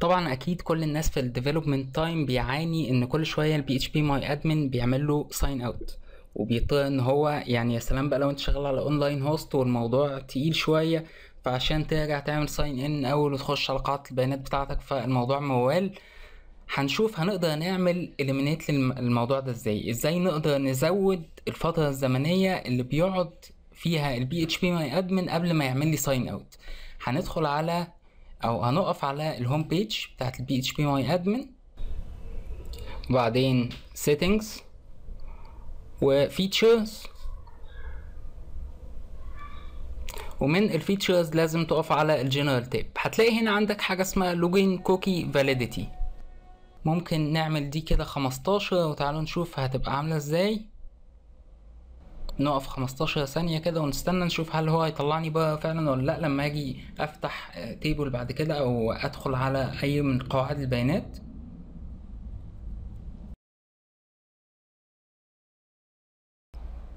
طبعا أكيد كل الناس في ال development time بيعاني إن كل شوية ال phpMyAdmin بيعمل له sign out وبيضطر إن هو يعني يا سلام بقى لو أنت شغال على online host والموضوع تقيل شوية فعشان ترجع تعمل sign in أول وتخش على قاعدة البيانات بتاعتك فالموضوع موال. هنشوف هنقدر نعمل eliminate للموضوع ده إزاي؟ إزاي نقدر نزود الفترة الزمنية اللي بيقعد فيها ال phpMyAdmin قبل ما يعمل لي sign out هندخل على أو هنقف على ال home page بتاعت ال phpMyAdmin وبعدين settings و features ومن ال features لازم تقف على ال general tab هتلاقي هنا عندك حاجة اسمها login cookie validity ممكن نعمل دي كده 15 وتعالوا نشوف هتبقى عاملة إزاي. نقف 15 ثانية كده ونستنى نشوف هل هو هيطلعني بقى فعلا ولا لأ. لما أجي أفتح table بعد كده أو أدخل على أي من قواعد البيانات.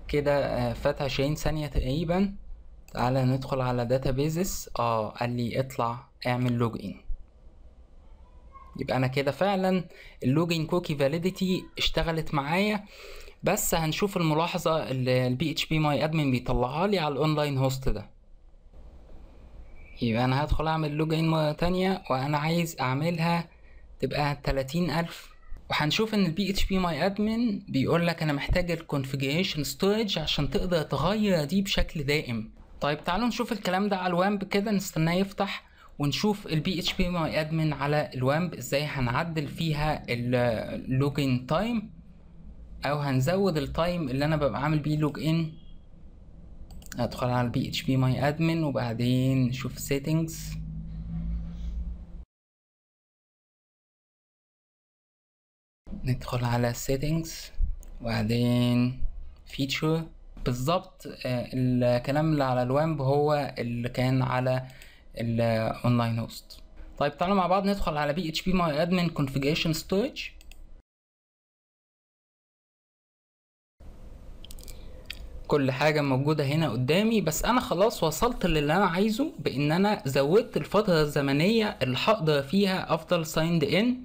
كده فات 20 ثانية تقريبا. تعالى ندخل على databases آه قال لي اطلع اعمل login يبقى أنا كده فعلا ال login cookie validity اشتغلت معايا. بس هنشوف الملاحظة اللي ال phpMyAdmin بيطلعها لي على ال online host ده. يبقى أنا هدخل أعمل login مرة تانية وأنا عايز أعملها تبقى تلاتين ألف. وهنشوف إن ال phpMyAdmin بيقول لك أنا محتاج ال configuration storage عشان تقدر تغير دي بشكل دائم. طيب تعالوا نشوف الكلام ده على ال WAMP كده نستناه يفتح ونشوف ال phpMyAdmin على ال WAMP إزاي هنعدل فيها ال login time أو هنزود ال time اللي أنا ببقى عامل بيه log in ادخل على ال phpMyAdmin وبعدين نشوف settings. ندخل على settings وبعدين feature. بالظبط الكلام اللي على ال WAMP هو اللي كان على ال online host طيب تعالوا مع بعض ندخل على بي اتش بي ماي ادمن configuration storage. كل حاجة موجودة هنا قدامي بس أنا خلاص وصلت للي أنا عايزه بإن أنا زودت الفترة الزمنية اللي هقدر فيها أفضل سايند إن